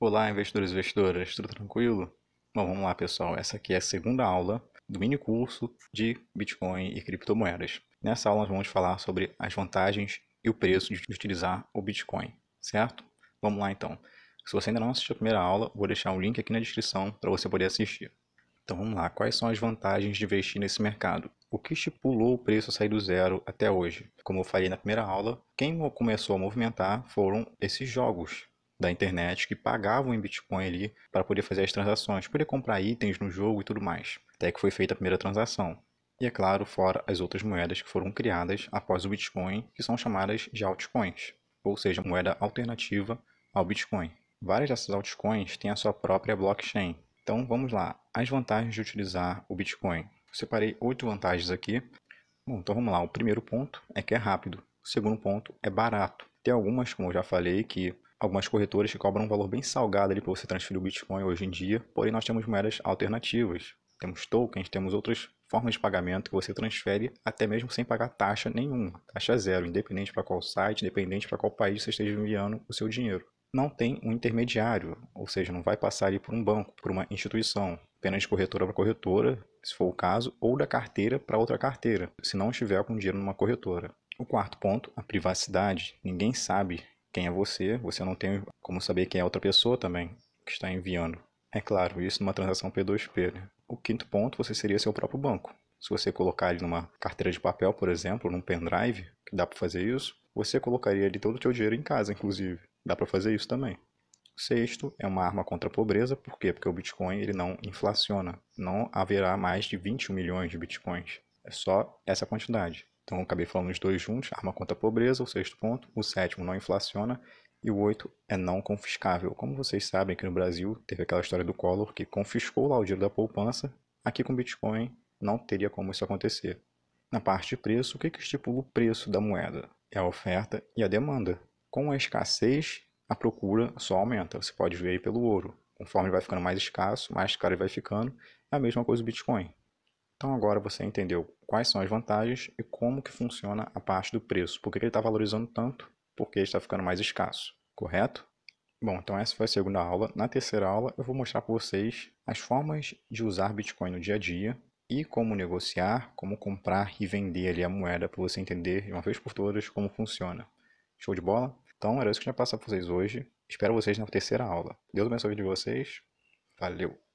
Olá, investidores e investidoras, tudo tranquilo? Bom, vamos lá, pessoal. Essa aqui é a segunda aula do mini curso de Bitcoin e criptomoedas. Nessa aula, nós vamos falar sobre as vantagens e o preço de utilizar o Bitcoin, certo? Vamos lá, então. Se você ainda não assistiu a primeira aula, vou deixar um link aqui na descrição para você poder assistir. Então vamos lá, quais são as vantagens de investir nesse mercado? O que estipulou o preço a sair do zero até hoje? Como eu falei na primeira aula, quem começou a movimentar foram esses jogos, da internet que pagavam em Bitcoin ali para poder fazer as transações, poder comprar itens no jogo e tudo mais. Até que foi feita a primeira transação. E é claro, fora as outras moedas que foram criadas após o Bitcoin, que são chamadas de altcoins, ou seja, moeda alternativa ao Bitcoin. Várias dessas altcoins têm a sua própria blockchain. Então vamos lá, as vantagens de utilizar o Bitcoin. Eu separei oito vantagens aqui. Bom, então vamos lá. O primeiro ponto é que é rápido. O segundo ponto é barato. Tem algumas, como eu já falei, que algumas corretoras que cobram um valor bem salgado para você transferir o Bitcoin hoje em dia. Porém, nós temos moedas alternativas. Temos tokens, temos outras formas de pagamento que você transfere até mesmo sem pagar taxa nenhuma, taxa zero, independente para qual site, independente para qual país você esteja enviando o seu dinheiro. Não tem um intermediário, ou seja, não vai passar ali por um banco, por uma instituição, apenas de corretora para corretora, se for o caso, ou da carteira para outra carteira, se não estiver com dinheiro numa corretora. O quarto ponto, a privacidade. Ninguém sabe quem é você, você não tem como saber quem é outra pessoa também que está enviando. É claro, isso numa transação P2P. Né? O quinto ponto, você seria seu próprio banco. Se você colocar ele numa carteira de papel, por exemplo, num pendrive, que dá para fazer isso, você colocaria ali todo o seu dinheiro em casa, inclusive. Dá para fazer isso também. O sexto é uma arma contra a pobreza, por quê? Porque o Bitcoin ele não inflaciona. Não haverá mais de 21 milhões de Bitcoins. É só essa quantidade. Então, acabei falando os dois juntos, arma contra a pobreza, o sexto ponto. O sétimo, não inflaciona. E o oito é não confiscável. Como vocês sabem, aqui no Brasil teve aquela história do Collor que confiscou lá o dinheiro da poupança. Aqui com Bitcoin não teria como isso acontecer. Na parte de preço, o que, que estipula o preço da moeda? É a oferta e a demanda. Com a escassez, a procura só aumenta. Você pode ver aí pelo ouro. Conforme vai ficando mais escasso, mais caro vai ficando. É a mesma coisa do Bitcoin. Então agora você entendeu quais são as vantagens e como que funciona a parte do preço. Por que ele está valorizando tanto? Porque está ficando mais escasso, correto? Bom, então essa foi a segunda aula. Na terceira aula eu vou mostrar para vocês as formas de usar Bitcoin no dia a dia e como negociar, como comprar e vender ali a moeda para você entender de uma vez por todas como funciona. Show de bola? Então era isso que eu ia passar para vocês hoje. Espero vocês na terceira aula. Deus abençoe de vocês. Valeu!